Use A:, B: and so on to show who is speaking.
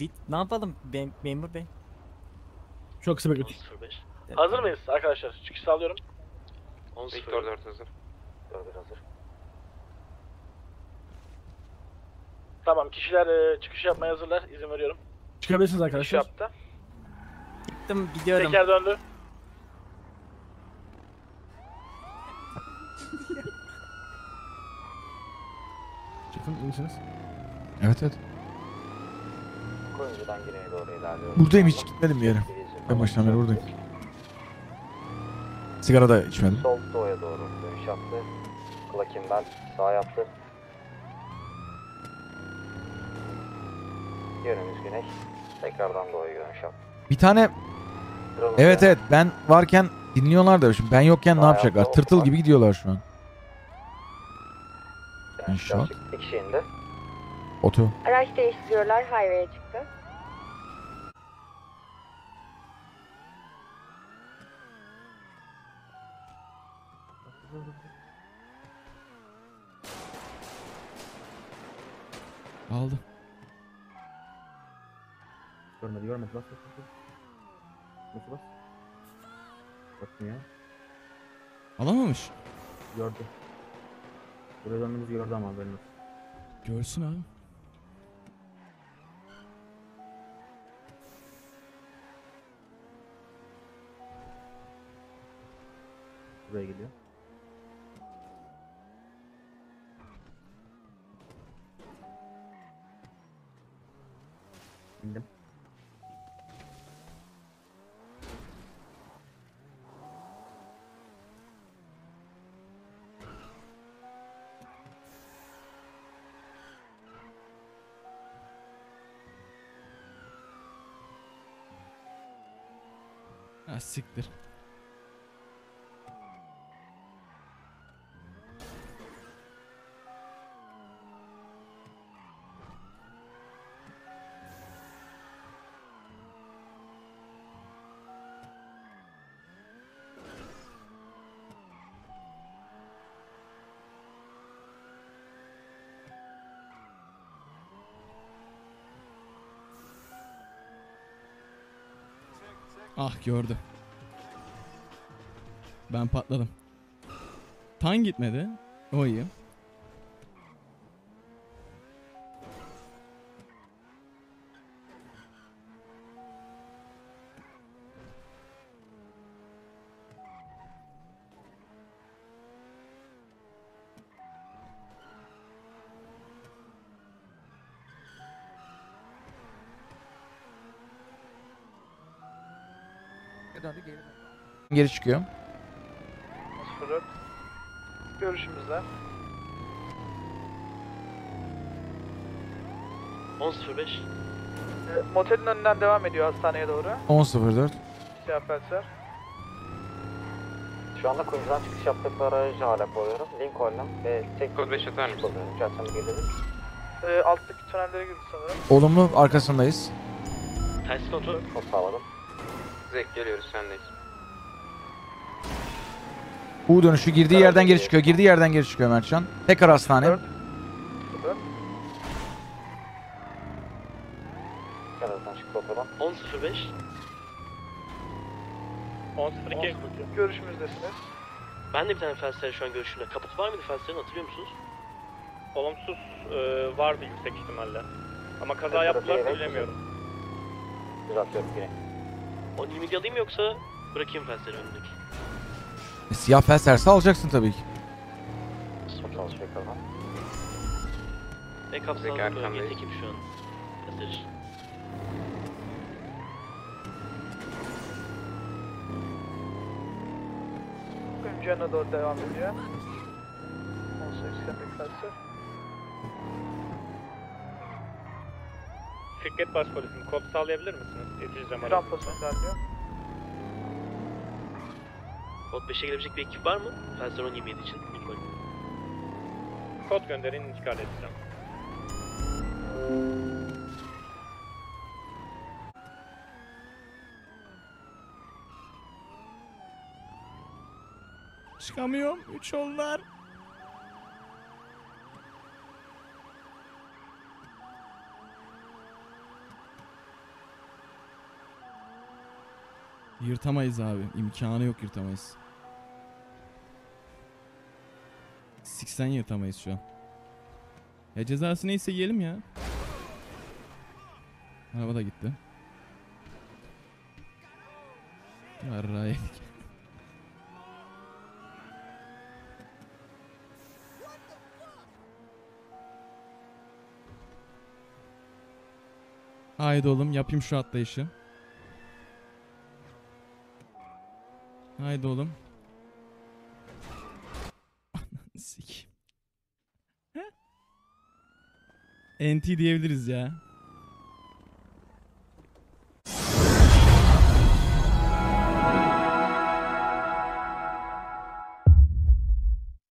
A: Vi- ne yapalım Mem- memur bey?
B: Çok kısa beklet.
C: 05.
D: Hazır mıyız arkadaşlar? Çıkış sağlıyorum.
C: 10
E: Victor 4 hazır.
C: hazır.
D: Tamam kişiler e, çıkış yapmaya hazırlar. İzin veriyorum.
B: Çıkabilirsiniz
D: Çıkış
B: arkadaşlar.
D: yaptı.
A: Çıktım gidiyorum.
D: Teker döndü.
B: Çıkın iyi misiniz?
F: Evet evet. Buradayım hiç gitmedim bir yere. En baştan beri buradayım. Sigara da içmedim.
C: Sol doğuya doğru dönüş yaptı. Klakinden sağ yaptı. Yönümüz güney. Tekrardan doğuya dönüş yaptı.
F: Bir tane evet evet ben varken dinliyorlar da şimdi ben yokken ne yapacaklar? Tırtıl gibi gidiyorlar şu an. İnşaat.
C: İki indi.
F: Oto.
G: Araç değiştiriyorlar, highway'e çıktı.
F: Aldı.
B: Görmedi görmedi. Bas bas bas. Nasıl bas? Bakmıyor.
H: Alamamış.
B: Gördü. Buraya döndüğümüzü gördü ama haberin olsun.
H: Görsün abi.
B: Buraya geliyor. İndim.
H: Ha siktir. Ah gördü. Ben patladım. Tan gitmedi. O iyi.
F: Geri çıkıyor.
D: 04. Görüşümüzde.
C: 10.05.
D: Motelin önünden devam ediyor hastaneye doğru.
F: 10.04.
D: Siyah felsefe.
C: Şu anda kuyumcudan çıkış yaptıkları aracı hala koyuyorum. Lincoln'um ve tek
E: Kod 5 atar mısın?
C: Çarşamba gelelim.
D: Ee, alttaki tünellere girdi sanırım.
F: Olumlu arkasındayız.
C: Ters kontrol. Kod sağladım.
E: Zek geliyoruz sendeyiz.
F: U dönüşü girdiği yerden geri çıkıyor. Girdiği yerden geri çıkıyor Mertcan. Tekrar hastane.
D: Dört.
C: Kenardan çıktı otoban. 10.05.
D: 10.02. Görüşümüzdesiniz.
C: Ben de bir tane felsefe şu an görüşümde. Kaput var mıydı felsefenin hatırlıyor musunuz?
I: Olumsuz e, vardı yüksek ihtimalle. Ama kaza
C: Evet,
I: yaptılar bilemiyorum.
C: Düzeltiyorum güney. 10.20 alayım yoksa bırakayım felsefenin önündeki.
F: E, Siyah felserse alacaksın tabii ki.
C: Son çalışıyor kalan.
E: Zeki
C: kapsamlı bölgeye tekim şu an.
D: Kuyumcu yanına doğru devam ediyor. 18 felsefe.
I: Şirket baş polisim kod sağlayabilir misiniz? Yetişeceğim arada.
D: Rampasını ilerliyor.
C: Kod 5'e gelebilecek bir ekip var mı? Felsefe 10.27 için. Lincoln.
I: Kod gönderin intikal edeceğim.
H: Çıkamıyorum. Üç oldular. Yırtamayız abi. İmkanı yok yırtamayız. Siksen yırtamayız şu an. Ya cezası neyse yiyelim ya. Araba da gitti. Yarrağı. Haydi oğlum yapayım şu atlayışı. Haydi oğlum. Sikeyim. NT diyebiliriz ya.